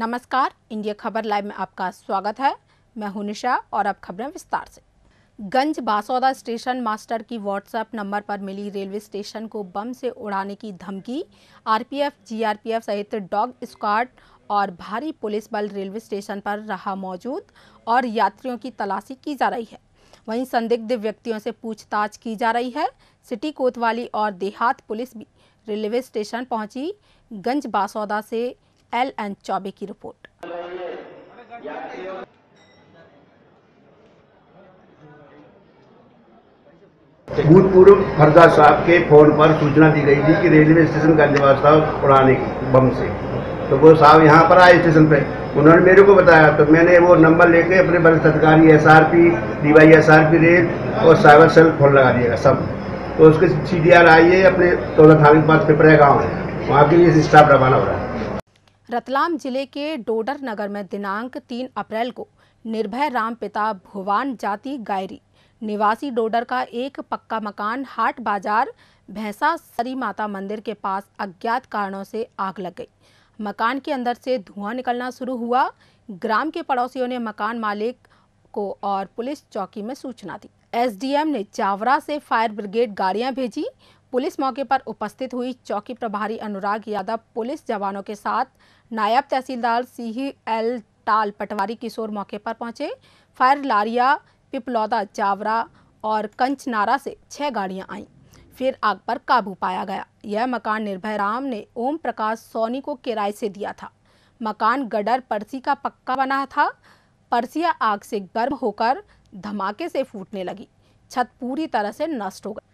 नमस्कार, इंडिया खबर लाइव में आपका स्वागत है। मैं हूँ निशा और अब खबरें विस्तार से। गंज बासौदा स्टेशन मास्टर की व्हाट्सएप नंबर पर मिली रेलवे स्टेशन को बम से उड़ाने की धमकी। आरपीएफ, जीआरपीएफ सहित डॉग स्क्वाड और भारी पुलिस बल रेलवे स्टेशन पर रहा मौजूद और यात्रियों की तलाशी की जा रही है। वहीं संदिग्ध व्यक्तियों से पूछताछ की जा रही है। सिटी कोतवाली और देहात पुलिस भी रेलवे स्टेशन पहुँची। गंज बासौदा से एल एन चौबे की रिपोर्ट। भूतपूर्व फरदा साहब के फ़ोन पर सूचना दी गई थी कि रेलवे स्टेशन का निवास था उड़ाने की बम से। तो वो साहब यहाँ पर आए स्टेशन पे। उन्होंने मेरे को बताया तो मैंने वो नंबर लेके अपने वरिष्ठ अधिकारी S R P D Y S R P rail और साइबर सेल फ़ोन लगा दिएगा सब। तो उसके सी डी आर है अपने चौदह थाने के पास पिपरा गाँव है वहाँ के लिए स्टाफ रवाना हो रहा है। रतलाम ज़िले के डोडर नगर में दिनांक 3 अप्रैल को निर्भय राम पिता भुवान जाति गायरी, निवासी डोडर का एक पक्का मकान हाट बाज़ार भैंसा सरी माता मंदिर के पास अज्ञात कारणों से आग लग गई। मकान के अंदर से धुआँ निकलना शुरू हुआ। ग्राम के पड़ोसियों ने मकान मालिक को और पुलिस चौकी में सूचना दी। एसडीएम ने चावरा से फायर ब्रिगेड गाड़ियाँ भेजी। पुलिस मौके पर उपस्थित हुई। चौकी प्रभारी अनुराग यादव, पुलिस जवानों के साथ नायब तहसीलदार सिही एल टाल पटवारी किशोर मौके पर पहुँचे। फायर लारिया, पिपलौदा चावरा और कंचनारा से छह गाड़ियाँ आईं। फिर आग पर काबू पाया गया। यह मकान निर्भय राम ने ओम प्रकाश सोनी को किराए से दिया था। मकान गडर परसी का पक्का बना था। परसिया आग से गर्म होकर धमाके से फूटने लगी। छत पूरी तरह से नष्ट हो गई।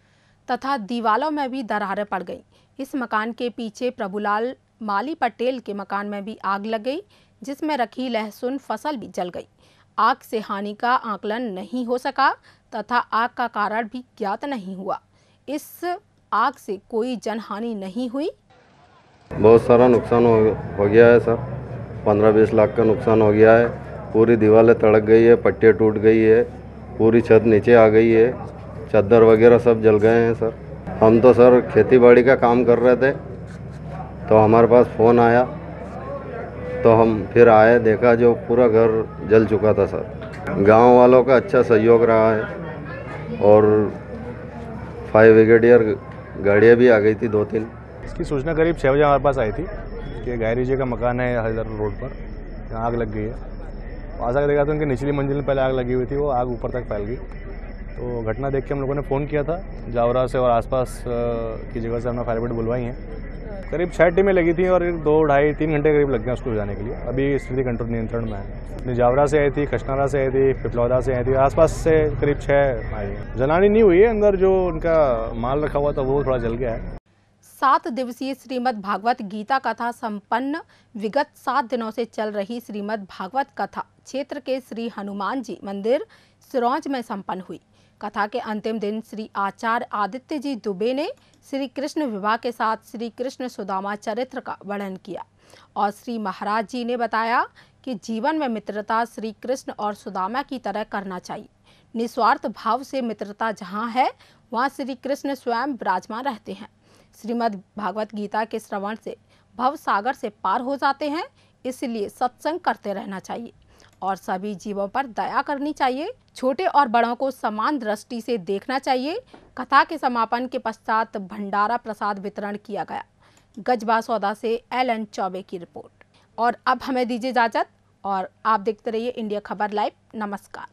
तथा दीवालों में भी दरारें पड़ गई। इस मकान के पीछे प्रभुलाल माली पटेल के मकान में भी आग लग गई जिसमें रखी लहसुन फ़सल भी जल गई। आग से हानि का आकलन नहीं हो सका तथा आग का कारण भी ज्ञात नहीं हुआ। इस आग से कोई जनहानि नहीं हुई। बहुत सारा नुकसान हो, गया है सर पंद्रह बीस लाख का नुकसान हो गया है। पूरी दीवारें तड़क गई है पट्टियाँ टूट गई है। पूरी छत नीचे आ गई है। चादर वगैरह सब जल गए हैं, सर। हम तो सर खेती बाड़ी का काम कर रहे थे तो हमारे पास फ़ोन आया तो हम फिर आए, देखा जो पूरा घर जल चुका था, सर। गाँव वालों का अच्छा सहयोग रहा है, और फायर ब्रिगेडियर गाड़ियाँ भी आ गई थी दो तीन। इसकी सूचना करीब छः बजे हमारे पास आई थी कि गायरी जी का मकान है हरिदर रोड पर आग लग गई है। से देखा तो उनकी निचली मंजिल में पहले आग लगी हुई थी, वो आग ऊपर तक फैल गई। तो घटना देख के हम लोगों ने फ़ोन किया था, जावरा से और आसपास की जगह से हमने फायर ब्रिगेड बुलवाई हैं। करीब छः टीमें लगी थी और दो, ढाई, तीन घंटे करीब लग गए उसको जाने के लिए। अभी स्थिति कंट्रोल नियंत्रण में है। जावरा से आई थी खशनारा से आई थी, पिपलौदा से आई थी, आसपास से करीब छः आई जलानी नहीं हुई है अंदर, जो उनका माल रखा हुआ था, वो थोड़ा जल गया है। सात दिवसीय श्रीमद् भागवत गीता कथा संपन्न, विगत सात दिनों से चल रही श्रीमद् भागवत कथा क्षेत्र के श्री हनुमान जी मंदिर सिरौंज में संपन्न हुई। कथा के अंतिम दिन श्री आचार्य आदित्य जी दुबे ने श्री कृष्ण विवाह के साथ श्री कृष्ण सुदामा चरित्र का वर्णन किया और श्री महाराज जी ने बताया कि जीवन में मित्रता श्री कृष्ण और सुदामा की तरह करना चाहिए। निस्वार्थ भाव से मित्रता जहाँ है, वहाँ श्री कृष्ण स्वयं विराजमान रहते हैं। श्रीमद् भागवत गीता के श्रवण से भव सागर से पार हो जाते हैं, इसलिए सत्संग करते रहना चाहिए। और सभी जीवों पर दया करनी चाहिए। छोटे और बड़ों को समान दृष्टि से देखना चाहिए। कथा के समापन के पश्चात भंडारा प्रसाद वितरण किया गया। गजबा सौदा से एल एन चौबे की रिपोर्ट। और अब हमें दीजिए इजाज़त और आप देखते रहिए इंडिया खबर लाइव। नमस्कार।